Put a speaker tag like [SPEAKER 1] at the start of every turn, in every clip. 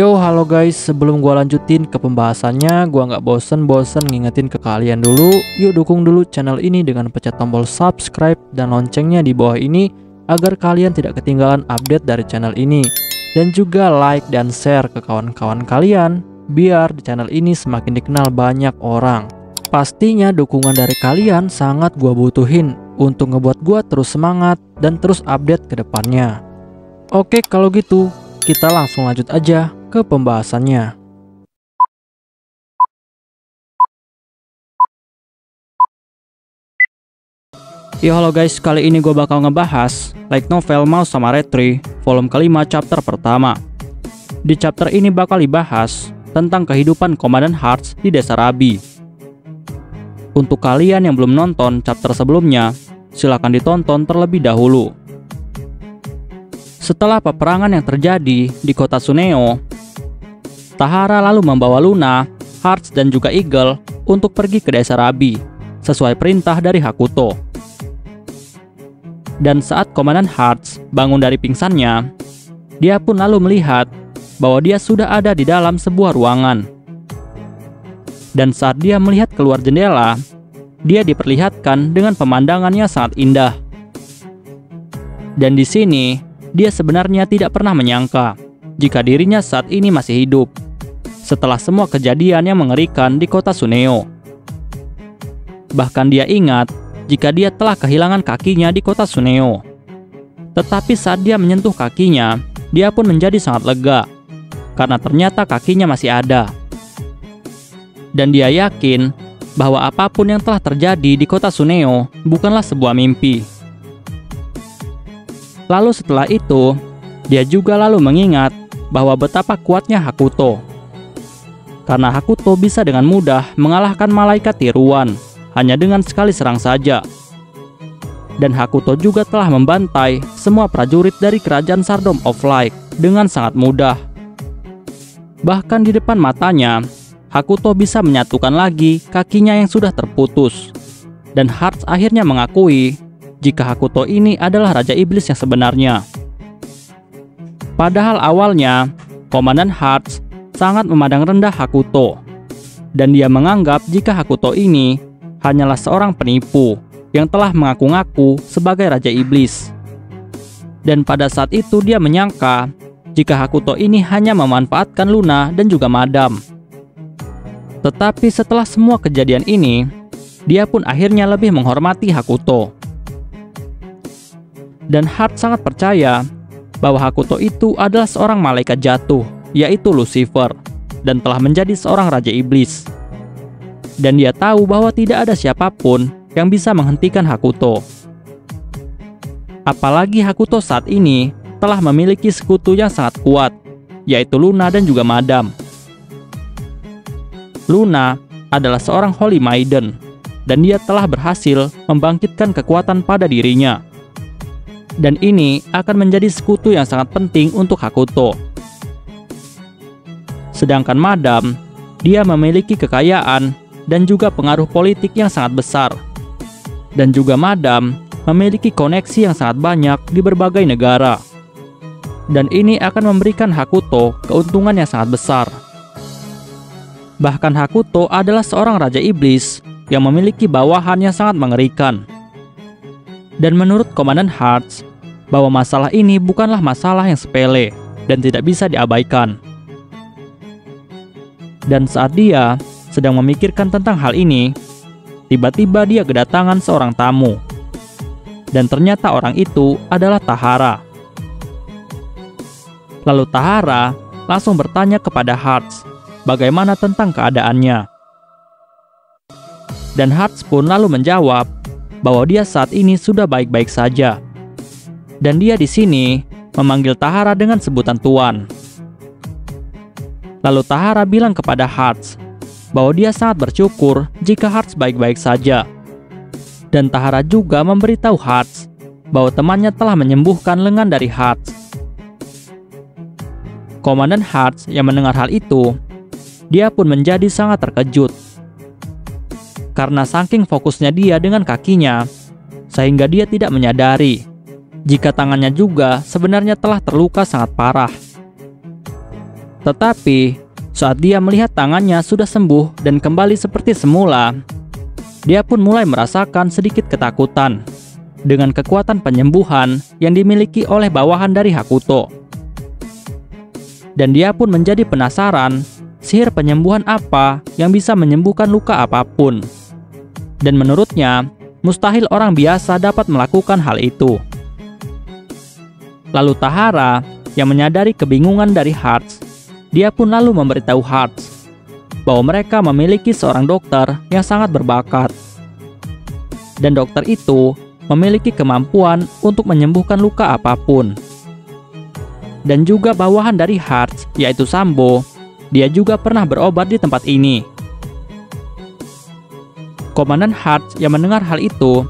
[SPEAKER 1] Yo, halo guys. Sebelum gua lanjutin ke pembahasannya, gua nggak bosen-bosen ngingetin ke kalian dulu. Yuk dukung dulu channel ini dengan pencet tombol subscribe dan loncengnya di bawah ini agar kalian tidak ketinggalan update dari channel ini. Dan juga like dan share ke kawan-kawan kalian biar di channel ini semakin dikenal banyak orang. Pastinya dukungan dari kalian sangat gua butuhin untuk ngebuat gua terus semangat dan terus update ke depannya. Oke, kalau gitu kita langsung lanjut aja ke pembahasannya. Yo halo guys, kali ini gue bakal ngebahas Like Novel Mouse sama Retri volume kelima chapter pertama. Di chapter ini bakal dibahas tentang kehidupan Komandan Hearts di desa Rabi. Untuk kalian yang belum nonton chapter sebelumnya, silahkan ditonton terlebih dahulu. Setelah peperangan yang terjadi di kota Suneo, Tahara lalu membawa Luna, Hearts, dan juga Eagle untuk pergi ke desa Rabi, sesuai perintah dari Hakuto. Dan saat Komandan Hearts bangun dari pingsannya, dia pun lalu melihat bahwa dia sudah ada di dalam sebuah ruangan. Dan saat dia melihat keluar jendela, dia diperlihatkan dengan pemandangannya sangat indah. Dan di sini, dia sebenarnya tidak pernah menyangka jika dirinya saat ini masih hidup setelah semua kejadian yang mengerikan di kota Suneo. Bahkan dia ingat jika dia telah kehilangan kakinya di kota Suneo. Tetapi saat dia menyentuh kakinya, dia pun menjadi sangat lega karena ternyata kakinya masih ada. Dan dia yakin bahwa apa pun yang telah terjadi di kota Suneo bukanlah sebuah mimpi. Lalu setelah itu, dia juga lalu mengingat bahwa betapa kuatnya Hakuto karena Hakuto bisa dengan mudah mengalahkan malaikat tiruan hanya dengan sekali serang saja. Dan Hakuto juga telah membantai semua prajurit dari kerajaan Sardom of Light dengan sangat mudah. Bahkan di depan matanya, Hakuto bisa menyatukan lagi kakinya yang sudah terputus. Dan Hearts akhirnya mengakui jika Hakuto ini adalah Raja Iblis yang sebenarnya. Padahal awalnya, Komandan Hearts sangat memandang rendah Hakuto. Dan dia menganggap jika Hakuto ini hanyalah seorang penipu yang telah mengaku-ngaku sebagai Raja Iblis. Dan pada saat itu dia menyangka jika Hakuto ini hanya memanfaatkan Luna dan juga Madam. Tetapi setelah semua kejadian ini, dia pun akhirnya lebih menghormati Hakuto. Dan Hart sangat percaya bahwa Hakuto itu adalah seorang malaikat jatuh yaitu Lucifer, dan telah menjadi seorang raja iblis. Dan dia tahu bahwa tidak ada siapa pun yang bisa menghentikan Hakuto. Apalagi Hakuto saat ini telah memiliki sekutu yang sangat kuat, yaitu Luna dan juga Madam. Luna adalah seorang Holy Maiden, dan dia telah berhasil membangkitkan kekuatan pada dirinya. Dan ini akan menjadi sekutu yang sangat penting untuk Hakuto Sedangkan Madam, dia memiliki kekayaan dan juga pengaruh politik yang sangat besar. Dan juga Madam memiliki koneksi yang sangat banyak di berbagai negara. Dan ini akan memberikan Hakuto keuntungan yang sangat besar. Bahkan Hakuto adalah seorang raja iblis yang memiliki bawahan yang sangat mengerikan. Dan menurut Komandan Hearts, bahwa masalah ini bukanlah masalah yang sepele dan tidak bisa diabaikan. Dan saat dia sedang memikirkan tentang hal ini, tiba-tiba dia kedatangan seorang tamu. Dan ternyata orang itu adalah Tahara. Lalu Tahara langsung bertanya kepada Hearts bagaimana tentang keadaannya. Dan Hearts pun lalu menjawab bahwa dia saat ini sudah baik-baik saja. Dan dia di sini memanggil Tahara dengan sebutan Tuan. Lalu Tahara bilang kepada Hearts bahwa dia sangat bersyukur jika Hearts baik-baik saja. Dan Tahara juga memberitahu Hearts bahwa temannya telah menyembuhkan lengan dari Hearts. Komandan Hearts yang mendengar hal itu, dia pun menjadi sangat terkejut. Karena saking fokusnya dia dengan kakinya, sehingga dia tidak menyadari jika tangannya juga sebenarnya telah terluka sangat parah. Tetapi saat dia melihat tangannya sudah sembuh dan kembali seperti semula, dia pun mulai merasakan sedikit ketakutan dengan kekuatan penyembuhan yang dimiliki oleh bawahan dari Hakuto. Dan dia pun menjadi penasaran sihir penyembuhan apa yang bisa menyembuhkan luka apa pun. Dan menurutnya, mustahil orang biasa dapat melakukan hal itu. Lalu Tahara yang menyadari kebingungan dari Hearts, dia pun lalu memberitahu Hearts bahwa mereka memiliki seorang dokter yang sangat berbakat. Dan dokter itu memiliki kemampuan untuk menyembuhkan luka apa pun. Dan juga bawahan dari Hearts, yaitu Sambo, dia juga pernah berobat di tempat ini. Komandan Hearts yang mendengar hal itu,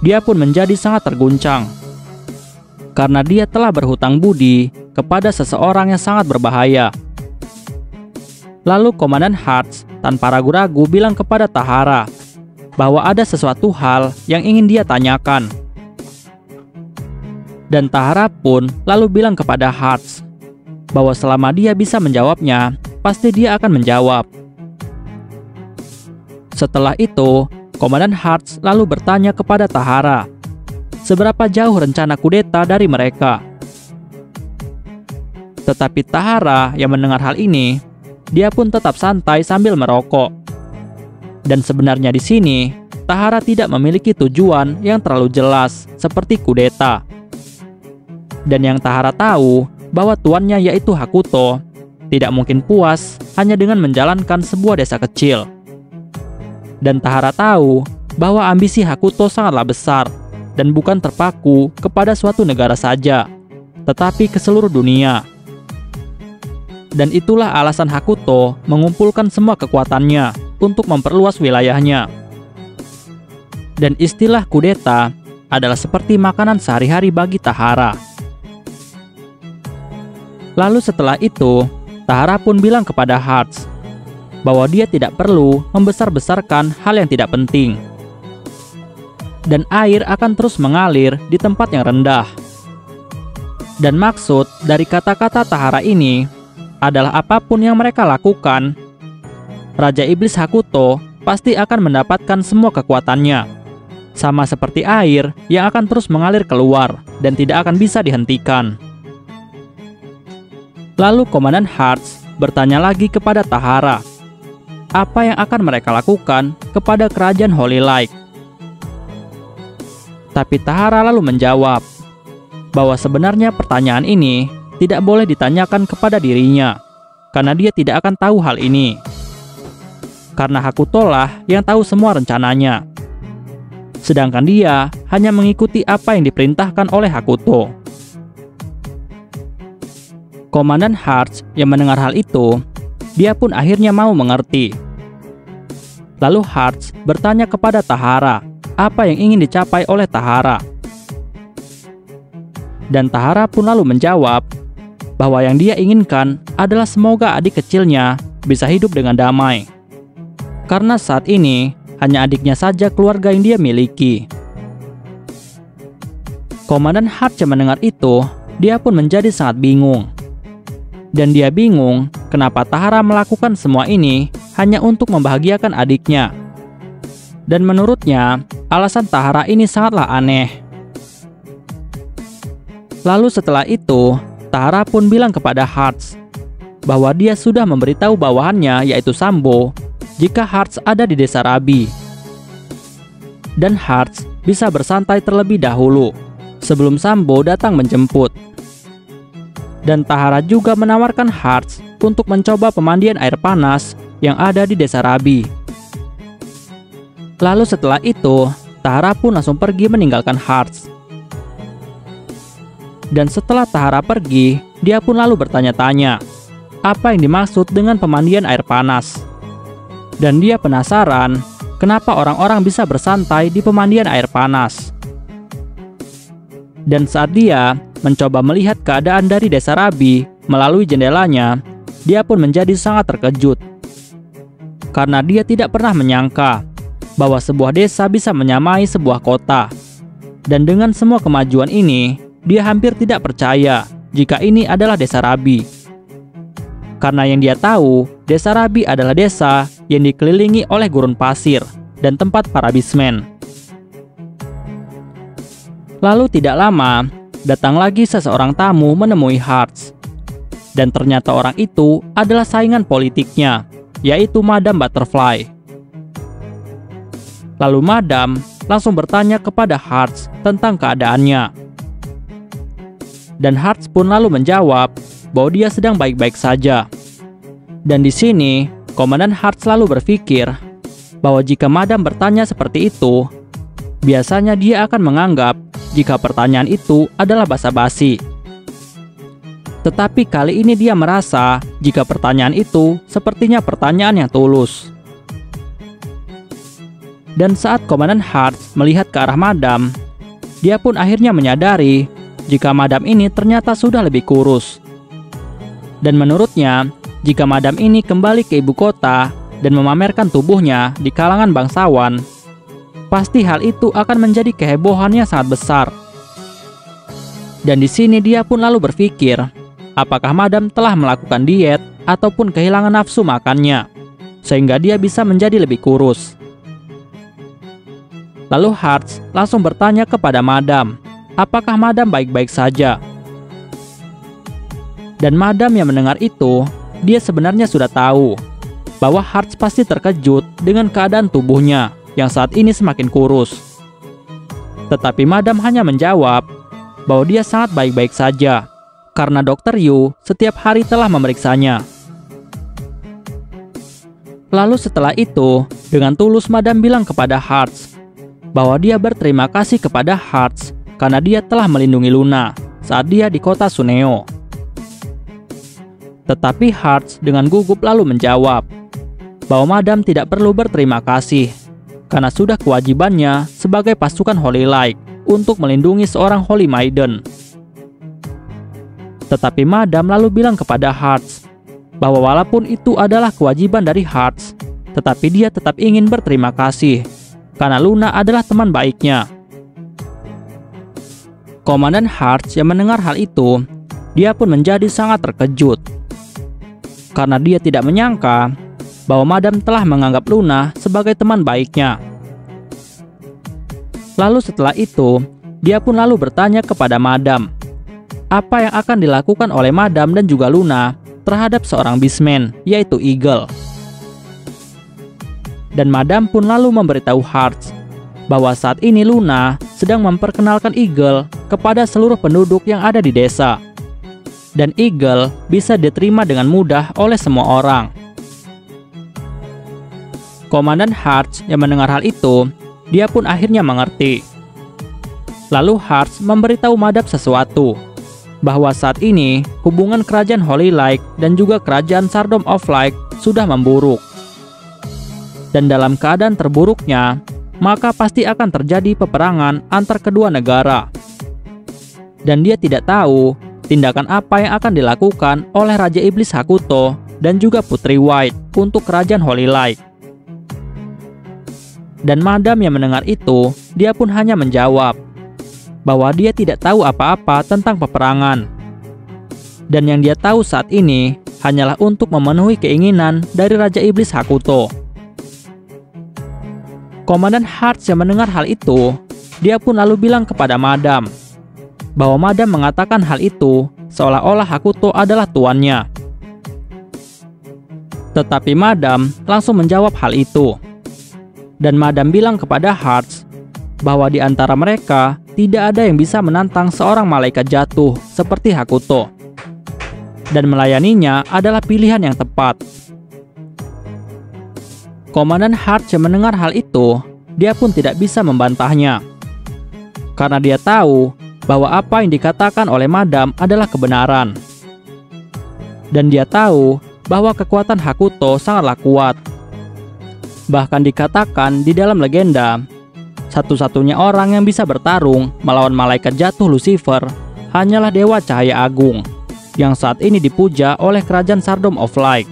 [SPEAKER 1] dia pun menjadi sangat terguncang. Karena dia telah berhutang budi kepada seseorang yang sangat berbahaya. Lalu Komandan Hearts tanpa ragu-ragu bilang kepada Tahara bahwa ada sesuatu hal yang ingin dia tanyakan. Dan Tahara pun lalu bilang kepada Hearts bahwa selama dia bisa menjawabnya, pasti dia akan menjawab. Setelah itu, Komandan Hearts lalu bertanya kepada Tahara, seberapa jauh rencana kudeta dari mereka. Tetapi Tahara yang mendengar hal ini dia pun tetap santai sambil merokok. Dan sebenarnya di sini, Tahara tidak memiliki tujuan yang terlalu jelas seperti kudeta. Dan yang Tahara tahu bahwa tuannya yaitu Hakuto tidak mungkin puas hanya dengan menjalankan sebuah desa kecil. Dan Tahara tahu bahwa ambisi Hakuto sangatlah besar dan bukan terpaku kepada suatu negara saja, tetapi ke seluruh dunia. Dan itulah alasan Hakuto mengumpulkan semua kekuatannya untuk memperluas wilayahnya. Dan istilah kudeta adalah seperti makanan sehari-hari bagi Tahara. Lalu setelah itu, Tahara pun bilang kepada Hearts bahwa dia tidak perlu membesar-besarkan hal yang tidak penting. Dan air akan terus mengalir di tempat yang rendah. Dan maksud dari kata-kata Tahara ini adalah apa pun yang mereka lakukan, Raja Iblis Hakuto pasti akan mendapatkan semua kekuatannya. Sama seperti air yang akan terus mengalir keluar dan tidak akan bisa dihentikan. Lalu Komandan Hearts bertanya lagi kepada Tahara, apa yang akan mereka lakukan kepada kerajaan Holy Light. Tapi Tahara lalu menjawab bahwa sebenarnya pertanyaan ini tidak boleh ditanyakan kepada dirinya, karena dia tidak akan tahu hal ini. Karena Hakuto lah yang tahu semua rencananya. Sedangkan dia hanya mengikuti apa yang diperintahkan oleh Hakuto. Komandan Hearts yang mendengar hal itu, dia pun akhirnya mau mengerti. Lalu Hearts bertanya kepada Tahara apa yang ingin dicapai oleh Tahara. Dan Tahara pun lalu menjawab bahwa yang dia inginkan adalah semoga adik kecilnya bisa hidup dengan damai. Karena saat ini hanya adiknya saja keluarga yang dia miliki. Komandan Hatch mendengar itu, dia pun menjadi sangat bingung. Dan dia bingung kenapa Tahara melakukan semua ini hanya untuk membahagiakan adiknya. Dan menurutnya, alasan Tahara ini sangatlah aneh. Lalu setelah itu, Tara pun bilang kepada Hearts bahwa dia sudah memberitahu bawahannya yaitu Sambo jika Hearts ada di desa Rabi. Dan Hearts bisa bersantai terlebih dahulu sebelum Sambo datang menjemput. Dan Tahara juga menawarkan Hearts untuk mencoba pemandian air panas yang ada di desa Rabi. Lalu setelah itu, Tahara pun langsung pergi meninggalkan Hearts dan setelah Tahara pergi, dia pun lalu bertanya-tanya, apa yang dimaksud dengan pemandian air panas? Dan dia penasaran, kenapa orang-orang bisa bersantai di pemandian air panas. Dan saat dia mencoba melihat keadaan dari desa Rabi melalui jendelanya, dia pun menjadi sangat terkejut. Karena dia tidak pernah menyangka bahwa sebuah desa bisa menyamai sebuah kota. Dan dengan semua kemajuan ini, dia hampir tidak percaya jika ini adalah desa Rabi. Karena yang dia tahu, desa Rabi adalah desa yang dikelilingi oleh gurun pasir dan tempat para bismen. Lalu tidak lama, datang lagi seseorang tamu menemui Hearts. Dan ternyata orang itu adalah saingan politiknya, yaitu Madam Butterfly. Lalu Madam langsung bertanya kepada Hearts tentang keadaannya. Dan Hearts pun lalu menjawab bahwa dia sedang baik-baik saja. Dan di sini, Komandan Hearts selalu berpikir bahwa jika Madam bertanya seperti itu, biasanya dia akan menganggap jika pertanyaan itu adalah basa-basi. Tetapi kali ini dia merasa jika pertanyaan itu sepertinya pertanyaan yang tulus. Dan saat Komandan Hart melihat ke arah Madam, dia pun akhirnya menyadari jika Madam ini ternyata sudah lebih kurus. Dan menurutnya, jika Madam ini kembali ke ibu kota dan memamerkan tubuhnya di kalangan bangsawan, pasti hal itu akan menjadi kehebohan yang sangat besar. Dan di sini dia pun lalu berpikir, apakah Madam telah melakukan diet ataupun kehilangan nafsu makannya, sehingga dia bisa menjadi lebih kurus. Lalu Hartz langsung bertanya kepada Madam, apakah Madam baik-baik saja? Dan Madam yang mendengar itu, dia sebenarnya sudah tahu bahwa Hartz pasti terkejut dengan keadaan tubuhnya yang saat ini semakin kurus. Tetapi Madam hanya menjawab bahwa dia sangat baik-baik saja karena dokter Yu setiap hari telah memeriksanya. Lalu setelah itu, dengan tulus Madam bilang kepada Hearts bahwa dia berterima kasih kepada Hearts karena dia telah melindungi Luna saat dia di kota Suneo. Tetapi Hearts dengan gugup lalu menjawab bahwa Madam tidak perlu berterima kasih karena sudah kewajibannya sebagai pasukan Holy Light untuk melindungi seorang Holy Maiden. Tetapi Madam lalu bilang kepada Hearts bahwa walaupun itu adalah kewajiban dari Hearts, tetapi dia tetap ingin berterima kasih karena Luna adalah teman baiknya. Komandan Hearts yang mendengar hal itu, dia pun menjadi sangat terkejut karena dia tidak menyangka bahwa Madam telah menganggap Luna sebagai teman baiknya. Lalu setelah itu, dia pun lalu bertanya kepada Madam, apa yang akan dilakukan oleh Madam dan juga Luna terhadap seorang bisman, yaitu Eagle. Dan Madam pun lalu memberitahu Hearts bahwa saat ini Luna sedang memperkenalkan Eagle kepada seluruh penduduk yang ada di desa. Dan Eagle bisa diterima dengan mudah oleh semua orang. Komandan Hearts yang mendengar hal itu, dia pun akhirnya mengerti. Lalu Hearts memberitahu Madab sesuatu, bahwa saat ini hubungan kerajaan Holy Light dan juga kerajaan Sardom of Light sudah memburuk. Dan dalam keadaan terburuknya, maka pasti akan terjadi peperangan antar kedua negara. Dan dia tidak tahu tindakan apa yang akan dilakukan oleh Raja Iblis Hakuto dan juga Putri White untuk kerajaan Holy Light. Dan Madam yang mendengar itu, dia pun hanya menjawab bahwa dia tidak tahu apa-apa tentang peperangan. Dan yang dia tahu saat ini hanyalah untuk memenuhi keinginan dari Raja Iblis Hakuto. Komandan Hearts yang mendengar hal itu, dia pun lalu bilang kepada Madam bahwa Madam mengatakan hal itu seolah-olah Hakuto adalah tuannya. Tetapi Madam langsung menjawab hal itu dan Madam bilang kepada Hearts bahwa di antara mereka tidak ada yang bisa menantang seorang malaikat jatuh seperti Hakuto. Dan melayaninya adalah pilihan yang tepat. Komandan Hearts yang mendengar hal itu, dia pun tidak bisa membantahnya. Karena dia tahu bahwa apa yang dikatakan oleh Madam adalah kebenaran. Dan dia tahu bahwa kekuatan Hakuto sangatlah kuat Bahkan dikatakan di dalam legenda, satu-satunya orang yang bisa bertarung melawan malaikat jatuh Lucifer hanyalah Dewa Cahaya Agung yang saat ini dipuja oleh kerajaan Sardom of Light.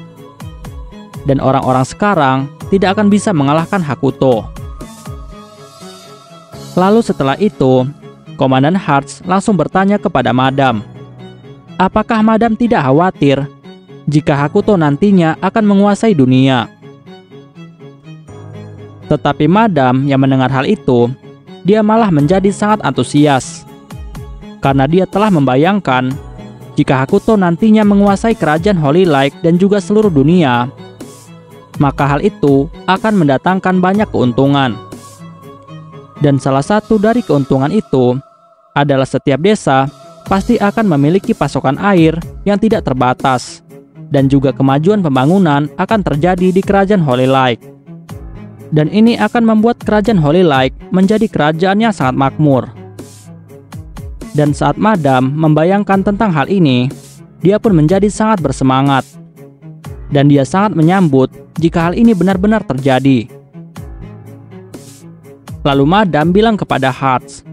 [SPEAKER 1] Dan orang-orang sekarang tidak akan bisa mengalahkan Hakuto. Lalu setelah itu, Komandan Hearts langsung bertanya kepada Madam, apakah Madam tidak khawatir jika Hakuto nantinya akan menguasai dunia. Tetapi Madam yang mendengar hal itu, dia malah menjadi sangat antusias. Karena dia telah membayangkan jika Hakuto nantinya menguasai kerajaan Holy Light dan juga seluruh dunia, maka hal itu akan mendatangkan banyak keuntungan. Dan salah satu dari keuntungan itu adalah setiap desa pasti akan memiliki pasokan air yang tidak terbatas dan juga kemajuan pembangunan akan terjadi di kerajaan Holy Light. Dan ini akan membuat kerajaan Holy Light menjadi kerajaan yang sangat makmur. Dan saat Madam membayangkan tentang hal ini, dia pun menjadi sangat bersemangat. Dan dia sangat menyambut jika hal ini benar-benar terjadi. Lalu Madam bilang kepada Hearts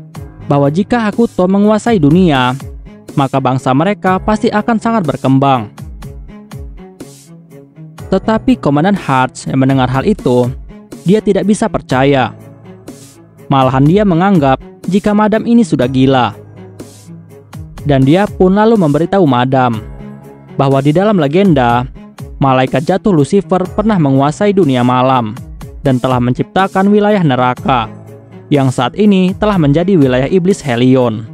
[SPEAKER 1] bahwa jika Hakuto menguasai dunia, maka bangsa mereka pasti akan sangat berkembang. Tetapi Komandan Hearts yang mendengar hal itu, dia tidak bisa percaya. Malahan dia menganggap jika Madam ini sudah gila. Dan dia pun lalu memberitahu Madam bahwa di dalam legenda, malaikat jatuh Lucifer pernah menguasai dunia malam dan telah menciptakan wilayah neraka yang saat ini telah menjadi wilayah iblis Helion.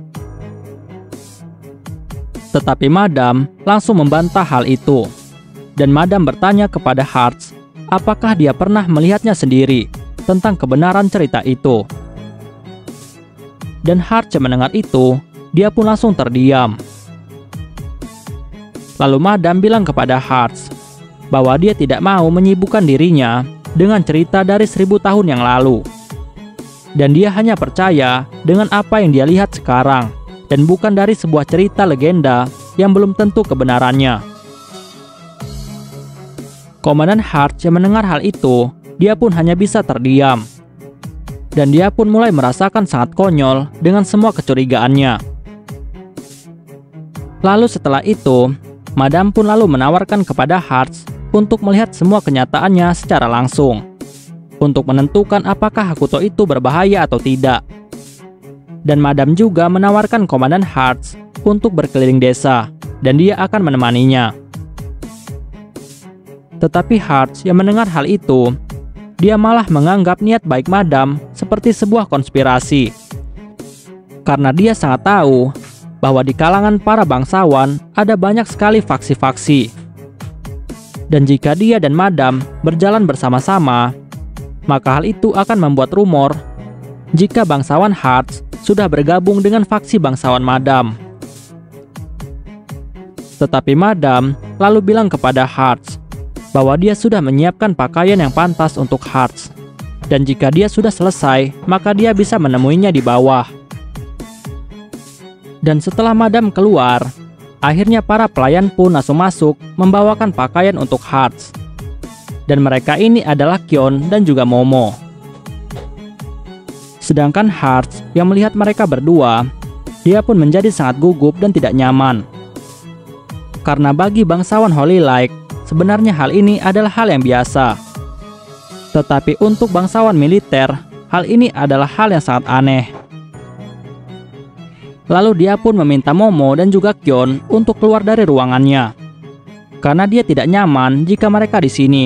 [SPEAKER 1] Tetapi Madam langsung membantah hal itu. Dan Madam bertanya kepada Hearts apakah dia pernah melihatnya sendiri tentang kebenaran cerita itu. Dan Hearts mendengar itu, dia pun langsung terdiam. Lalu Madam bilang kepada Hearts bahwa dia tidak mau menyibukkan dirinya dengan cerita dari seribu tahun yang lalu. Dan dia hanya percaya dengan apa yang dia lihat sekarang, dan bukan dari sebuah cerita legenda yang belum tentu kebenarannya. Komandan Hart yang mendengar hal itu, dia pun hanya bisa terdiam. Dan dia pun mulai merasakan sangat konyol dengan semua kecurigaannya. Lalu setelah itu, Madam pun lalu menawarkan kepada Hearts untuk melihat semua kenyataannya secara langsung. Untuk menentukan apakah Hakuto itu berbahaya atau tidak. Dan Madam juga menawarkan Komandan Hearts untuk berkeliling desa, dan dia akan menemaninya. Tetapi Hearts yang mendengar hal itu, dia malah menganggap niat baik Madam seperti sebuah konspirasi. Karena dia sangat tahu bahwa di kalangan para bangsawan ada banyak sekali faksi-faksi. Dan jika dia dan Madam berjalan bersama-sama, maka hal itu akan membuat rumor jika bangsawan Hearts sudah bergabung dengan faksi bangsawan Madam. Tetapi Madam lalu bilang kepada Hearts bahwa dia sudah menyiapkan pakaian yang pantas untuk Hearts. Dan jika dia sudah selesai, maka dia bisa menemuinya di bawah. Dan setelah Madam keluar, akhirnya para pelayan pun langsung masuk membawakan pakaian untuk Hearts. Dan mereka ini adalah Kyon dan juga Momo. Sedangkan Hearts yang melihat mereka berdua, dia pun menjadi sangat gugup dan tidak nyaman. Karena bagi bangsawan Holy Light, sebenarnya hal ini adalah hal yang biasa. Tetapi untuk bangsawan militer, hal ini adalah hal yang sangat aneh. Lalu dia pun meminta Momo dan juga Kyon untuk keluar dari ruangannya. Karena dia tidak nyaman jika mereka di sini.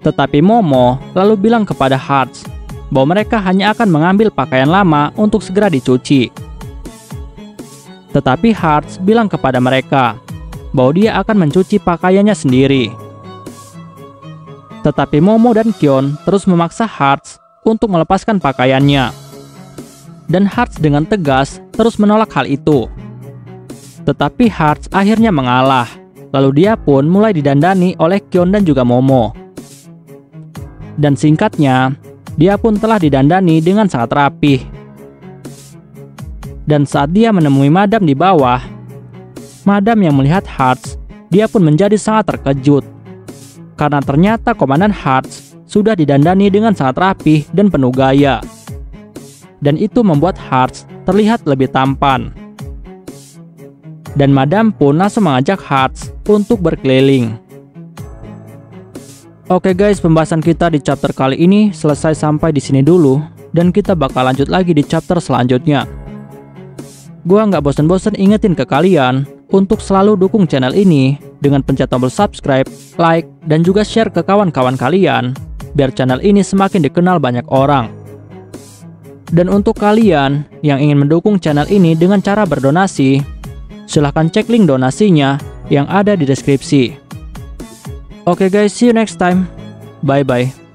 [SPEAKER 1] Tetapi Momo lalu bilang kepada Hearts bahwa mereka hanya akan mengambil pakaian lama untuk segera dicuci. Tetapi Hearts bilang kepada mereka bahwa dia akan mencuci pakaiannya sendiri. Tetapi Momo dan Kyon terus memaksa Hearts untuk melepaskan pakaiannya dan Hearts dengan tegas terus menolak hal itu. Tetapi Hearts akhirnya mengalah, lalu dia pun mulai didandani oleh Kyon dan juga Momo. Dan singkatnya, dia pun telah didandani dengan sangat rapih. Dan saat dia menemui Madam di bawah, Madam yang melihat Hearts, dia pun menjadi sangat terkejut. Karena ternyata Komandan Hearts sudah didandani dengan sangat rapih dan penuh gaya dan itu membuat Hearts terlihat lebih tampan. Dan Madam pun langsung mengajak Hearts untuk berkeliling. Oke guys, pembahasan kita di chapter kali ini selesai sampai di sini dulu dan kita bakal lanjut lagi di chapter selanjutnya. Gua nggak bosen-bosen ingetin ke kalian untuk selalu dukung channel ini dengan pencet tombol subscribe, like, dan juga share ke kawan-kawan kalian, biar channel ini semakin dikenal banyak orang. Dan untuk kalian yang ingin mendukung channel ini dengan cara berdonasi, silahkan cek link donasinya yang ada di deskripsi. Oke okay guys, see you next time. Bye-bye.